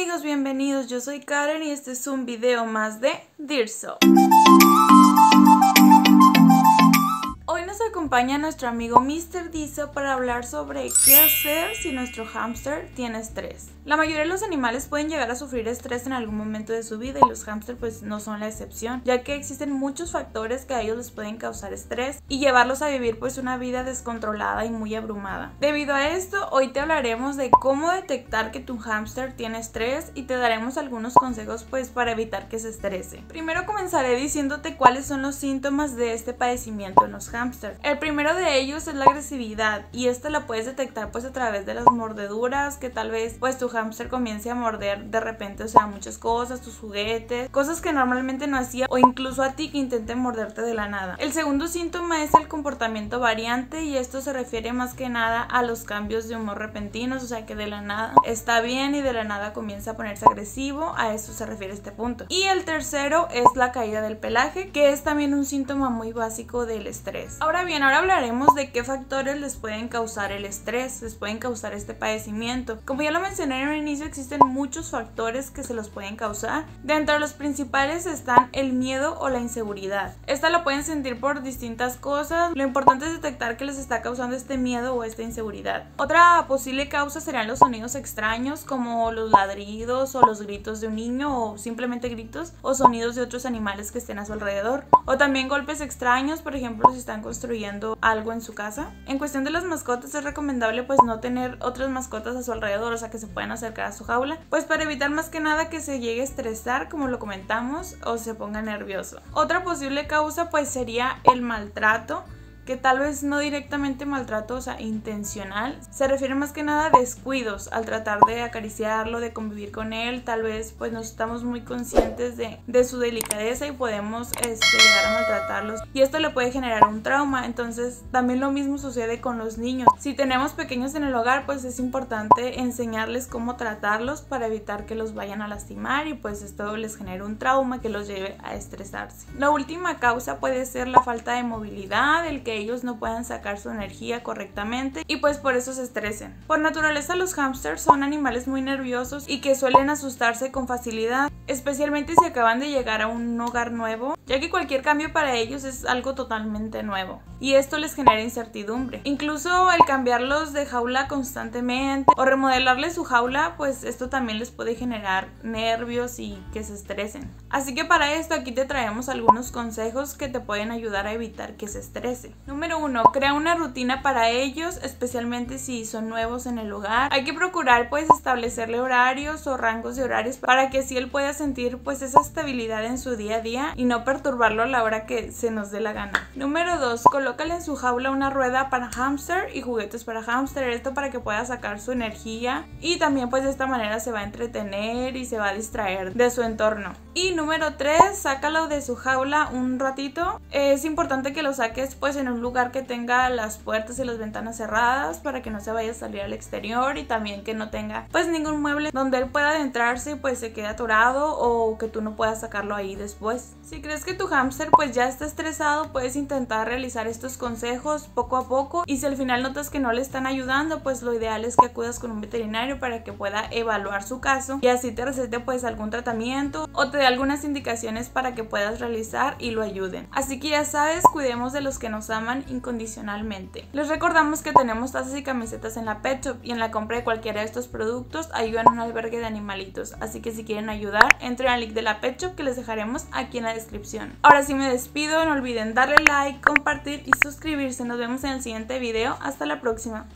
amigos, bienvenidos. Yo soy Karen y este es un video más de Dirso. Acompaña nuestro amigo Mr. Diso para hablar sobre qué hacer si nuestro hámster tiene estrés. La mayoría de los animales pueden llegar a sufrir estrés en algún momento de su vida y los hámsters pues no son la excepción, ya que existen muchos factores que a ellos les pueden causar estrés y llevarlos a vivir pues una vida descontrolada y muy abrumada. Debido a esto, hoy te hablaremos de cómo detectar que tu hámster tiene estrés y te daremos algunos consejos pues para evitar que se estrese. Primero comenzaré diciéndote cuáles son los síntomas de este padecimiento en los hámsters. Primero de ellos es la agresividad y esta la puedes detectar pues a través de las mordeduras que tal vez pues tu hámster comience a morder de repente, o sea, muchas cosas, tus juguetes, cosas que normalmente no hacía o incluso a ti que intente morderte de la nada. El segundo síntoma es el comportamiento variante y esto se refiere más que nada a los cambios de humor repentinos, o sea que de la nada está bien y de la nada comienza a ponerse agresivo, a eso se refiere este punto. Y el tercero es la caída del pelaje, que es también un síntoma muy básico del estrés. Ahora bien, ahora hablaremos de qué factores les pueden causar el estrés, les pueden causar este padecimiento. Como ya lo mencioné en el inicio, existen muchos factores que se los pueden causar. Dentro de los principales están el miedo o la inseguridad. Esta lo pueden sentir por distintas cosas. Lo importante es detectar que les está causando este miedo o esta inseguridad. Otra posible causa serían los sonidos extraños como los ladridos o los gritos de un niño o simplemente gritos o sonidos de otros animales que estén a su alrededor. O también golpes extraños, por ejemplo, si están construyendo algo en su casa. En cuestión de las mascotas es recomendable pues no tener otras mascotas a su alrededor, o sea que se puedan acercar a su jaula, pues para evitar más que nada que se llegue a estresar como lo comentamos o se ponga nervioso. Otra posible causa pues sería el maltrato que tal vez no directamente maltrato, o sea, intencional, se refiere más que nada a descuidos al tratar de acariciarlo, de convivir con él, tal vez pues no estamos muy conscientes de, de su delicadeza y podemos este, llegar a maltratarlos y esto le puede generar un trauma, entonces también lo mismo sucede con los niños. Si tenemos pequeños en el hogar, pues es importante enseñarles cómo tratarlos para evitar que los vayan a lastimar y pues esto les genere un trauma que los lleve a estresarse. La última causa puede ser la falta de movilidad, el que ellos no puedan sacar su energía correctamente y pues por eso se estresen. Por naturaleza los hamsters son animales muy nerviosos y que suelen asustarse con facilidad, especialmente si acaban de llegar a un hogar nuevo, ya que cualquier cambio para ellos es algo totalmente nuevo y esto les genera incertidumbre. Incluso el cambiarlos de jaula constantemente o remodelarles su jaula, pues esto también les puede generar nervios y que se estresen. Así que para esto aquí te traemos algunos consejos que te pueden ayudar a evitar que se estrese. Número 1. Crea una rutina para ellos, especialmente si son nuevos en el hogar. Hay que procurar pues establecerle horarios o rangos de horarios para que así él pueda sentir pues esa estabilidad en su día a día y no perturbarlo a la hora que se nos dé la gana. Número 2 colócale en su jaula una rueda para hamster y juguetes para hamster, esto para que pueda sacar su energía y también pues de esta manera se va a entretener y se va a distraer de su entorno. Y número 3, sácalo de su jaula un ratito. Es importante que lo saques pues en un lugar que tenga las puertas y las ventanas cerradas para que no se vaya a salir al exterior y también que no tenga pues ningún mueble donde él pueda adentrarse y pues se quede atorado o que tú no puedas sacarlo ahí después. Si crees que tu hámster pues ya está estresado, puedes intentar realizar estos consejos poco a poco y si al final notas que no le están ayudando, pues lo ideal es que acudas con un veterinario para que pueda evaluar su caso y así te recete pues algún tratamiento o te dé algunas indicaciones para que puedas realizar y lo ayuden. Así que ya sabes, cuidemos de los que nos aman incondicionalmente. Les recordamos que tenemos tazas y camisetas en la Pet Shop y en la compra de cualquiera de estos productos ayudan a un albergue de animalitos, así que si quieren ayudar, entren al link de la Pet Shop que les dejaremos aquí en la descripción. Ahora sí me despido, no olviden darle like, compartir y suscribirse. Nos vemos en el siguiente video. Hasta la próxima.